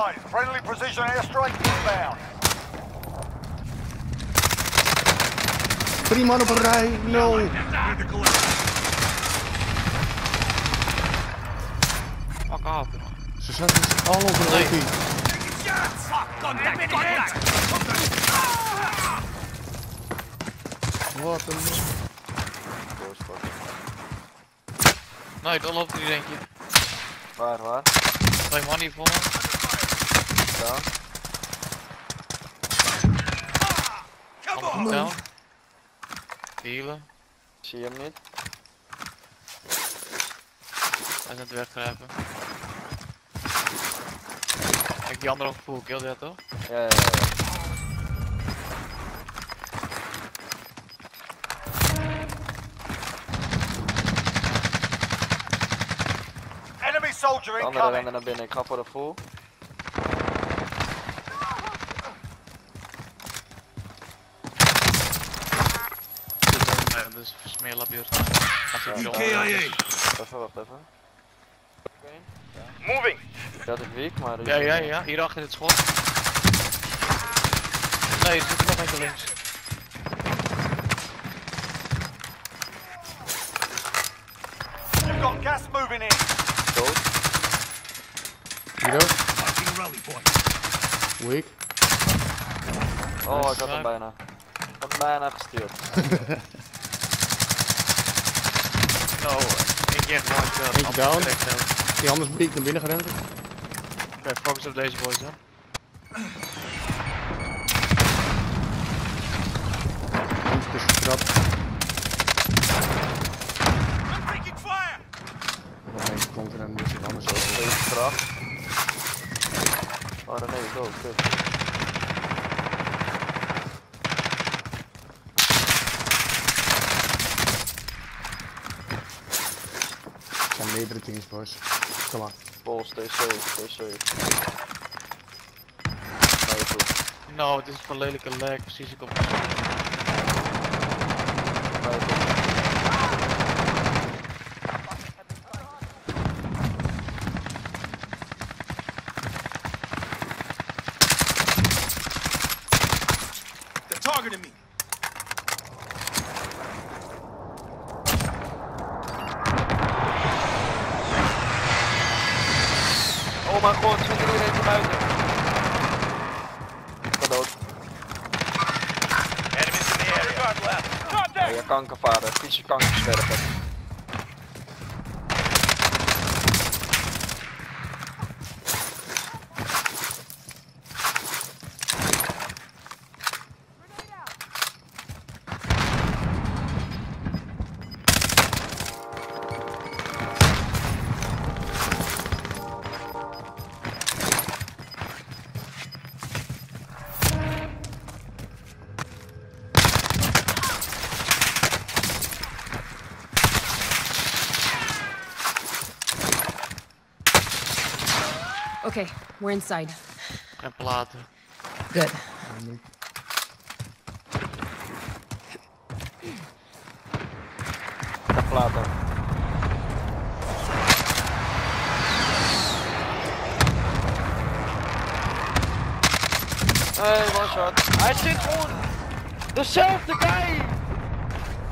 Friendly precision airstrike inbound. Drie man op een rij. No. Fuck off. Ze zaten dus al op een Nee. Wat een... Nee, dat loopt niet denk je. Waar, waar? Twee man hier voor me. Ja. Kom down. Healen. Zie je hem niet? Hij is aan het weggrijpen. Kijk, die andere ook full kill, ja toch? Ja, ja, ja. Enemy soldier De andere rennen naar binnen. Ik ga voor de full. Nee, zo Even, wacht even. Moving. Dat is weak, maar... Ja, ja, ja, hier achter het schot. Nee, er zit nog eentje links. You've got gas moving in. Dood. Hier ook. Weak. Oh, ik had hem bijna. Ik had hem bijna gestuurd. No, één keer gewoon. uh, Eentje down. Oké, Die anders weak naar binnen gerend. focus op deze boys dan. Eentje tussen de trap. Nog eentje komt er en die zit anders over. Deze kracht. Oh, nee, go, kut. Meerdere teams, boys. Kom maar. Bol, stay safe, stay safe. Naar je toe. No, het is van lelijke lag, precies ik op. Naar je toe. They're targeting me. Oh mijn god, zit er weer eentje buiten. Ik ben dood. Enemies in the area. Ja, je kankervader, kankerswerper. Okay, we're inside. En platen. Good. Ik platen. Hey, one shot. Hij zit gewoon dezelfde guy.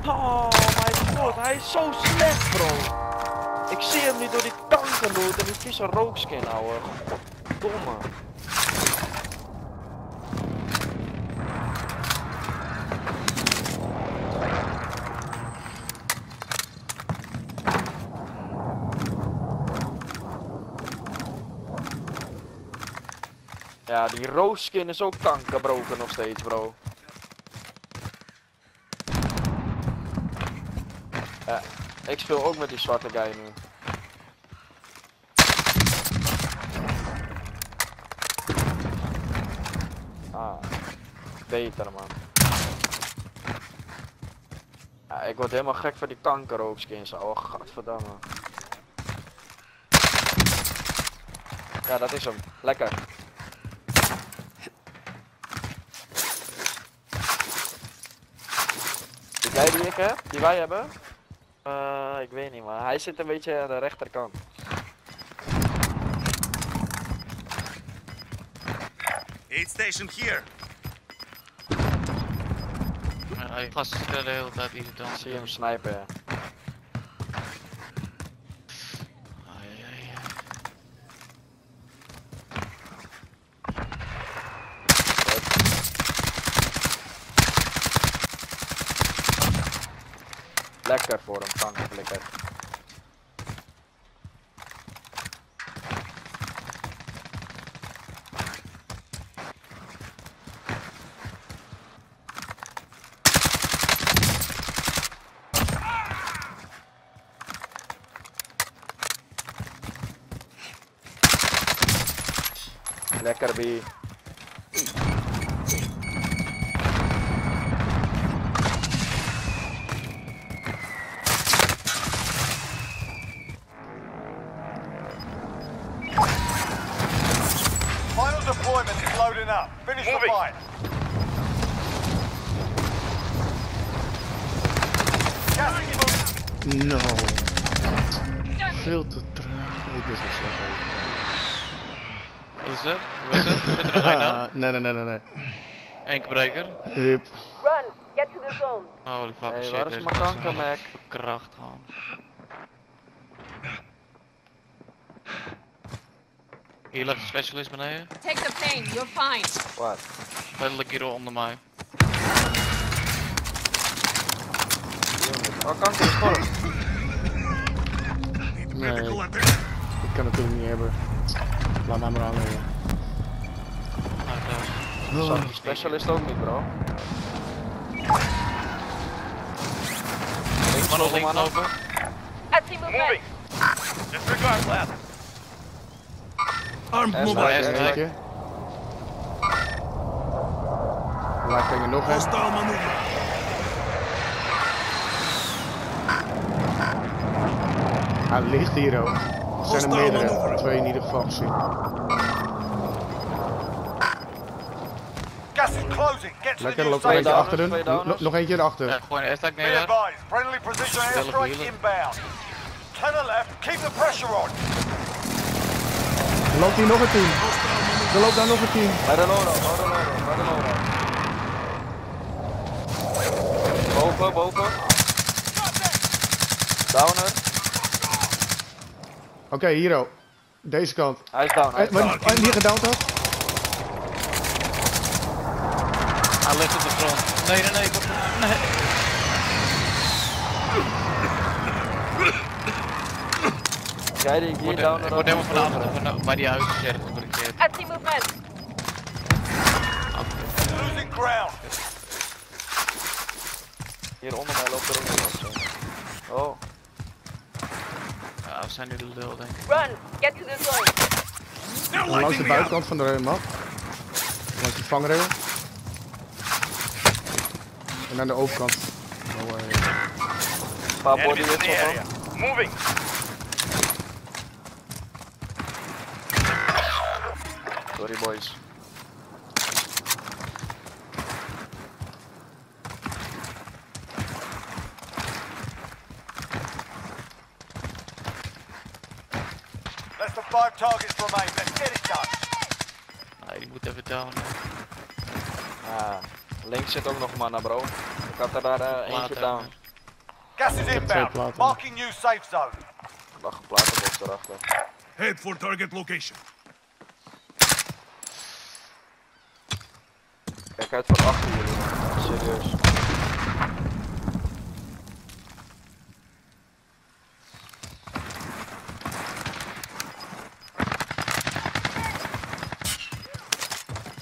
Oh mijn god, hij is zo slecht bro. Ik zie hem nu door die tanken doen en die vieze rookskin houden. Ja, die rookskin is ook kankerbroken nog steeds, bro. Ja, ik speel ook met die zwarte guy nu. Ah, beter man. Ik word helemaal gek van die kankerrookskins. Oh, godverdamme. Ja, dat is hem. Lekker. Die guy die ik heb, die wij hebben. Eh, ik weet niet, maar hij zit een beetje aan de rechterkant. Aid station here. Die gasten zitten de hele tijd dansen. Zie je hem snipen, ja. Ai, ai, ai. Lekker voor hem, kankerflikker. Lekker B. Final deployment is loading up. Finish the fight. Gas is moving. No. Veel te traag. Ik wist wel slecht. Wat is het? Hoe is het? Zit er nog aan? Nee, nee, nee, nee, nee. Enkbreker. Hup. Run! Get to the zone! Holy fuck Hey, shit. waar is mijn gasten kanker, zijn Mac? Verkracht gewoon. Hier ligt een specialist beneden. Take the pain. You're fine. Wat? Letterlijk hier onder mij. Oh, kanker is storm. Nee, ik kan het natuurlijk niet hebben. Laat specialist ook niet, bro. Links een man. lopen. I see movement! Disregard left. armed Yes, mobile. Laat ik er nog een. Hostile maneuver. Hij ligt hier ook. Er zijn er meerdere. Twee in ieder geval gezien. Gas is closing. Get to Lekker, the er new loopt er eentje achter hun. Nog- eentje erachter. Ja, gewoon een airstack neer. advised. Friendly precision Stillig airstrike wielen. inbound. To the left. Keep the pressure on. Er loopt hier nog een team. Er loopt daar nog een team. Bij de loadout, bij de loadout, bij de loadout. Boven, boven. Downer. Oké, hier ook. Deze kant. Hij is down, hij Eh, is wat- down. oh, hier gedownd had? Hij ligt op de grond. Nee, nee, nee. nee. Jij die hier downer ik word helemaal niet vanavond boven. van- bij die huizen gezet. geblokkeerd. I see movement! Losing ground. Hier onder mij loopt er ook nog. Oh, We zijn nu de lul, denk ik. Run! Get to the zone! Langs de buitenkant van de map. Langs die vangrail. En aan de overkant. Oh, eh, een paar body hits area. hem. Moving. Sorry boys. Than five targets remain. Let's get it done. Nee, die moet even down. Ah, links zit ook nog een man, bro. Ik had er daar eh, eentje down. Gas is inbound. Marking new safe zone. Er lag een platenbox erachter. Head for target location. Kijk uit van achter jullie. Serieus.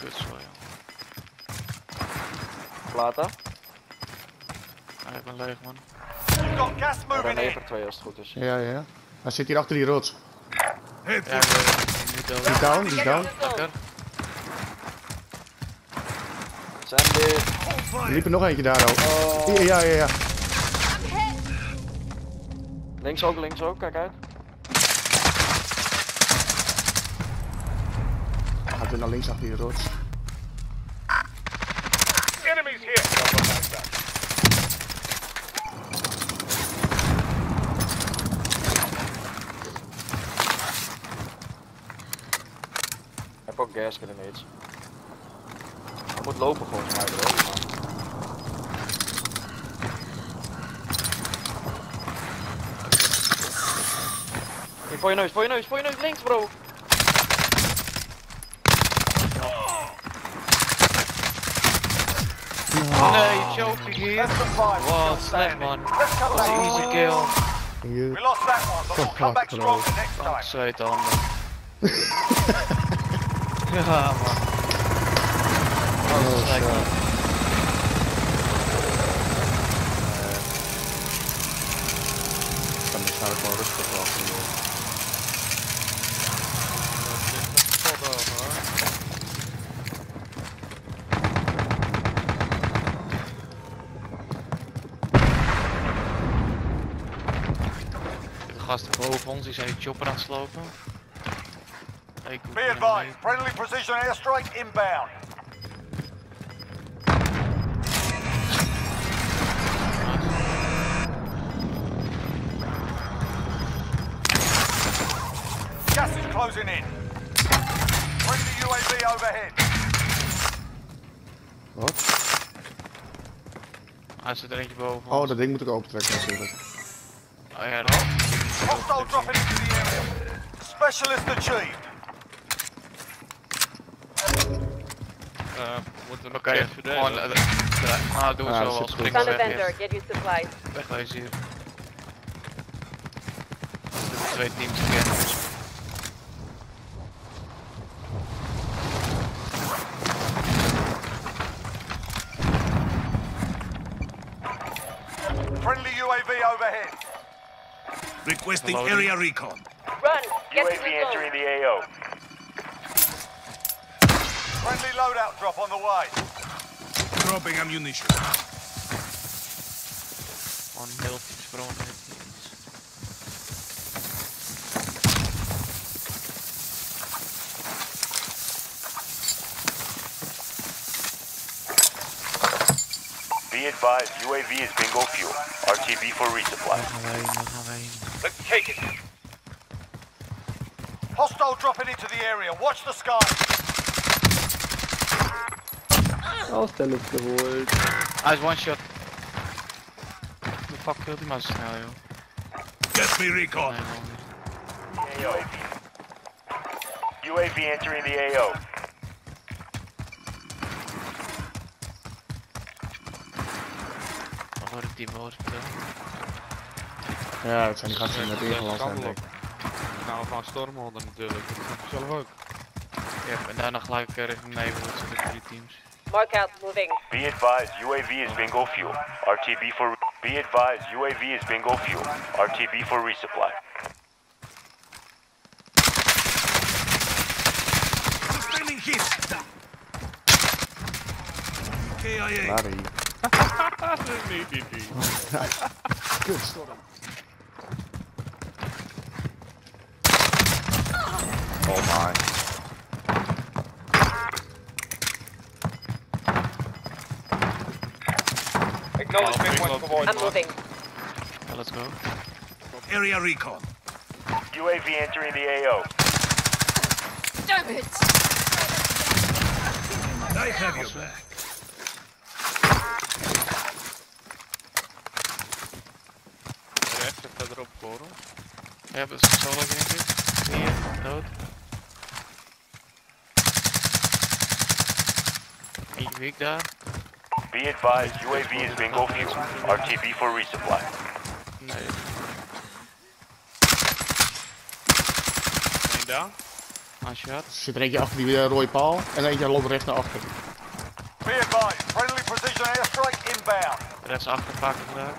Kut zo, joh. Platen. Ja, ik ben leeg, man. Er in. even twee als het goed is. Ja, ja, ja. Hij zit hier achter die rots. Head Ja. Die is down, die is down. Lekker. Sandy. Er liep er nog eentje daar ook. Ja, ja, ja. ja. Links ook, links ook, kijk uit. Hij gaat weer naar links achter die rots. Ik heb ook gas grenades. moet lopen volgens mij voor je neus, voor je neus, voor je neus, links bro. Nee, choke hier. Still slecht man. Dat easy kill. We lost that one, but we'll come back stronger next time. Zweet handen. ja man. Oh, slecht man. Dan sta ik gewoon rustig wachten. joh. De gasten boven ons die zijn die chopper aan het slopen. Ik hoef Be advised, friendly precision airstrike inbound. Gas is closing in. Friendly UAV overhead. Wat? beneden. Hij zit er eentje boven Oh, ons. dat ding moet ik opentrekken natuurlijk. Oh ja, dat. Hostile dropping into the area. Specialist achieved. Oké, gewoon... eh, eh, Nou, doe het Ah, zo dat al. zit Spring goed. Found a weg vendor. eerst. Get your supplies. Wegwezen hier. Er zitten twee teams again. Friendly UAV overhead. Requesting Loading. area recon. Run. Get to the zone. the AO. Friendly loadout drop on the way. Dropping ammunition. Gewoon heel team sprongen in het teams. Be advised, UAV is bingo fuel. RTB for resupply. Waar gaan we heen? Waar gaan we heen? Let's take it. Hostile dropping into the area. Watch the sky. Ausstellung geholt. Hij is one shot. De fuck killt hij maar zo snel joh. Get me recon. Nee man. UAV. Entering the AO. Hoor ik die woord vertellen? Ja, dat zijn die gasten net ingeland zijn. denk ik. Nou, van stormholder natuurlijk. Dat zelf ook. Ja, en daarna gelijk eh, richting Neighborhood zitten drie teams. Mark out. Moving. Be advised, UAV is bingo fuel. RTB for Be advised, UAV is bingo fuel. RTB for resupply. Sustaining hits. KIA. Waar hier? Nee, nee, nee. Kutstorm. Oh my. Acknowledgement point provided. I'm moving. Ja, let's go. Area recon. UAV entering the AO. Damn it! I have your back. Rechts en verderop koren. We hebben een solo denk ik. Hier, dood. Eentje weak daar. Be advised, UAV is bingo fuel. RTB for resupply. Nee. Eén down. One shot. Er zit er eentje achter die eh, rode paal en eentje loopt recht naar achter. Be advised, friendly precision airstrike inbound. Rechts achter pakken daar.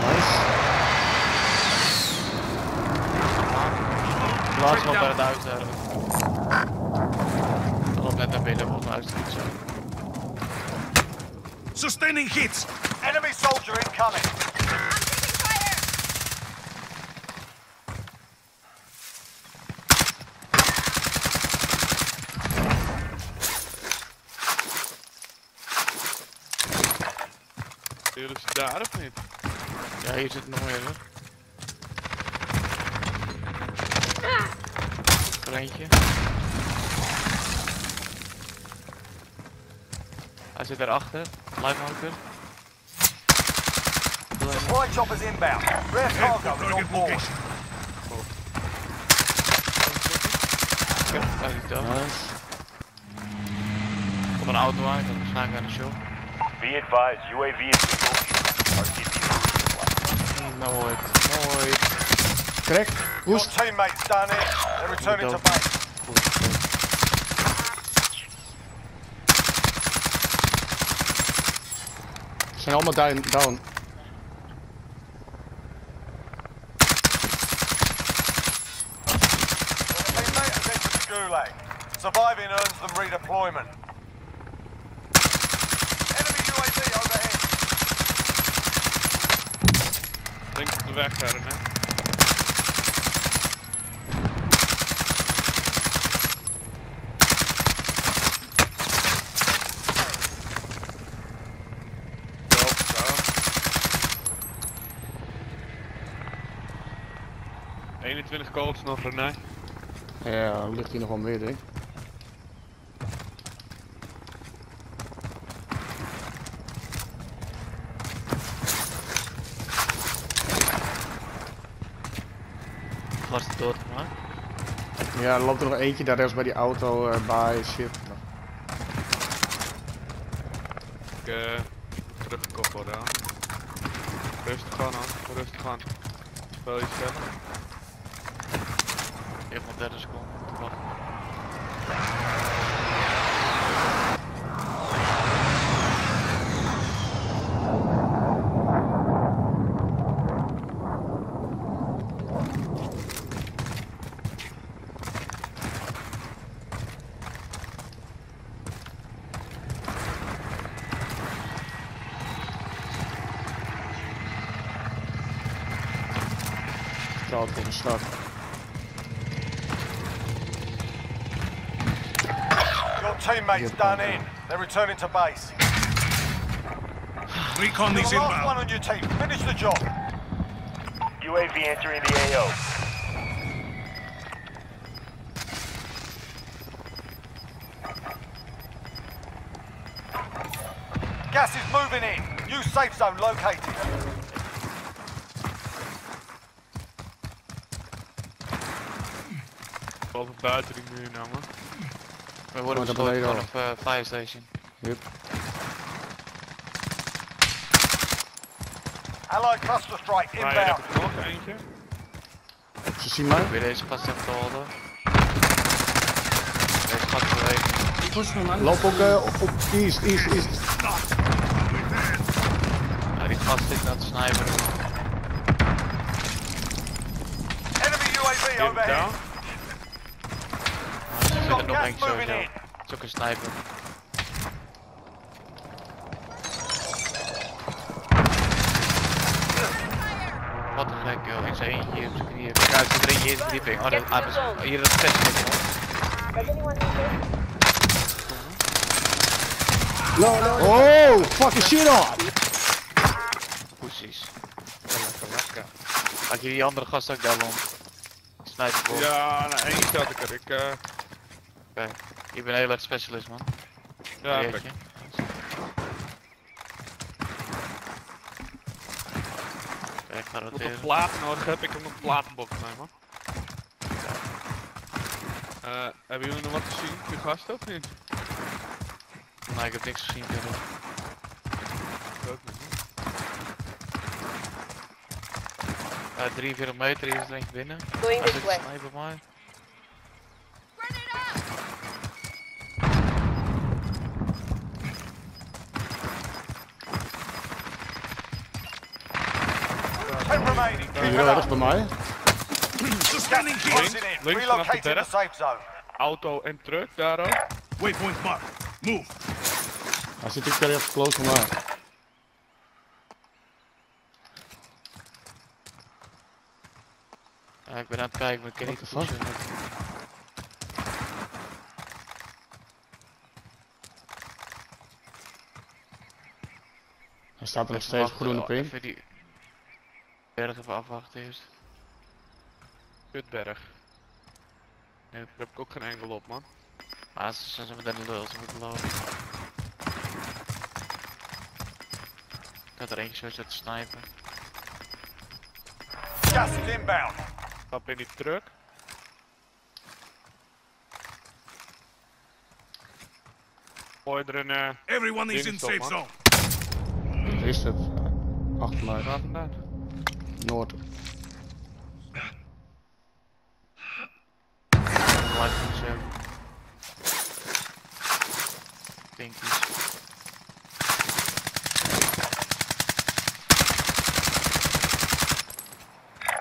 Nice. Laatst wel bij het huis daar. Dat loopt net naar binnen, volgens mij is het niet zo. Sustaining hits. Enemy soldier incoming. Jullie ze daar of niet? Ja, hier zit nog meer hoor. Er eentje. Hij zit daarachter. Live marker. Supply choppers inbound. Rare cargo is on board. Daar. Nice. Op een auto aan, dan waarschijnlijk aan de show. Be advised, UAV is for Nooit, nooit. Crack. Your teammates done it. They're returning to base. Ze zijn allemaal down. down. Your teammate has entered the gulag. Surviving earns them redeployment. Enemy UAV overhead. Denk op de weg verder, hè. 21 kogels nog, René. Ja, ligt hier nog wel meer, denk het dood gemaakt? Ja, er loopt er nog eentje daar rechts bij die auto eh, bij. Shit. Ik eh teruggekocht worden aan. Rustig aan, aan. Rustig aan. Spel je stellen. Je hebt nog 30 seconden te wachten. Your teammates done in. They're returning to base. Recon these the last one on your team. Finish the job. UAV entering the AO. Gas is moving in. New safe zone located. Boven buiten die muur nou, man. We worden naar vanaf uh, fire station. Yep. Allied cluster strike heb inbound. ik nog eentje. Ze zien mij. Weer deze gast even te houden. Deze gast bewegen. Loop ook eh, op, op east, east, east. Ja, die gast zit aan het. Enemy UAV overhead. Er zit er nog gas eentje moving sowieso. in. Het is ook een sniper. Wat een gek joh, in zijn eentje op zijn knieën. Kijk uit, zit er eentje in zijn verdieping. Oh, dat, ah, dat is- hier is hoor. Oh, fucking shit on! Poesies. Lekker, lekker. Had je die andere gast ook daar rond? Sniper voor. Ja, nou eentje had ik er. Ik, eh Oké. Je bent heel erg specialist man. ja, ik. Ik ga Als ik roteren. nog platen nodig heb, ik heb nog platenbox mee, man. Eh, hebben jullie nog wat gezien? Die gasten of niet? Nee, ik heb niks gezien verder. Ik ook niet. Uh, 43 meter, is er eentje binnen. Going this way. te mij. Up. bij mij. In. links vanaf de zone. Auto en truck, daar ook. Waypoint mark. Move. Hij zit ook even close bij mij. Ja, ik ben aan het kijken, maar ik kan niet pushen. Hij staat er nog steeds wachten, groene oh, die berg even afwachten eerst. Kutberg. Nee, daar heb ik ook geen enkel op, man. Maar ze zijn ze met de lul, ze moeten lopen. Ik had er eentje zo zitten snipen. Gas is inbound. Stap in die truck. Gooi er een eh Everyone is in safe zone. Is het? Achter mij. Noord.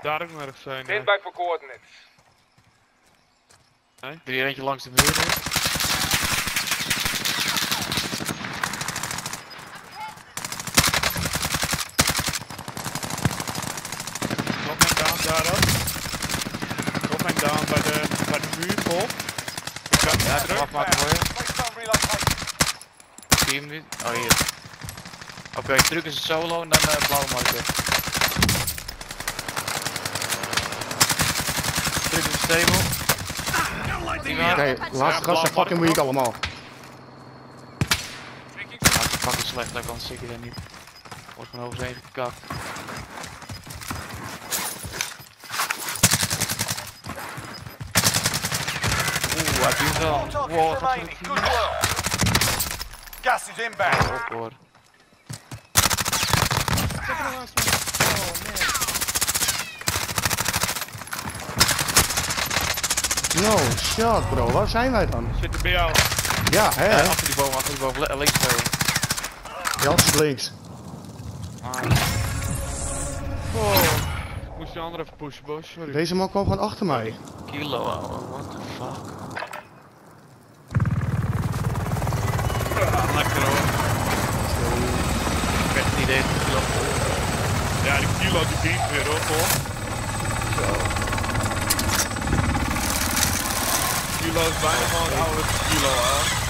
Daar ook nog zijn. eh, by for coordinates. Er hier eentje langs de muur. hè. Nog een down daar ook. Nog een down bij de, bij de muur vol. Ik kan Ja, niet ik terug. mag maken voor je. Safe zone relocated. Zie je hem niet? Oh hier. Oké, truc is een solo en dan uh, blauwe marker. Truc is stable. Oké, laatste gasten fucking weak allemaal. Ja, het is fucking slecht, daar kan zeker er niet. Wordt gewoon overheen gekakt. Oeh, hij duurt wel. Wow, wat Gas is inbound. op hoor. No shot bro, waar zijn wij dan? Zitten bij jou. Ja, hè? Eh, achter die boom, achter die boom, Le- links je. Jans is links. Oh. Ik moest die andere even pushen, boss. Sorry. Deze man kwam gewoon achter mij. Kilo, ouwe, what the fuck. Lekker hoor. Ik heb echt niet idee dat kilo Ja, die kilo die dient weer op hoor. Kilo is bijna gewoon een oude kilo hè.